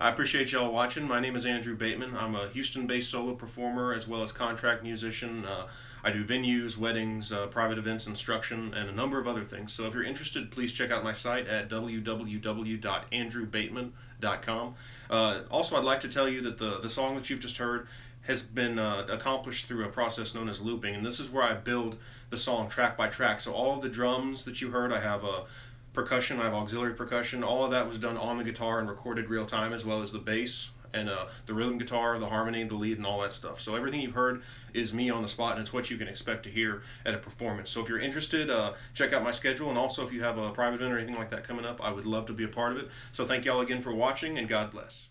I appreciate y'all watching. My name is Andrew Bateman. I'm a Houston based solo performer as well as contract musician. Uh, I do venues, weddings, uh, private events, instruction, and a number of other things. So if you're interested, please check out my site at www.andrewbateman.com. Uh, also, I'd like to tell you that the, the song that you've just heard has been uh, accomplished through a process known as looping. And this is where I build the song track by track. So all of the drums that you heard, I have a, percussion, I have auxiliary percussion. All of that was done on the guitar and recorded real time, as well as the bass and uh, the rhythm guitar, the harmony, the lead, and all that stuff. So everything you've heard is me on the spot, and it's what you can expect to hear at a performance. So if you're interested, uh, check out my schedule, and also if you have a private event or anything like that coming up, I would love to be a part of it. So thank y'all again for watching, and God bless.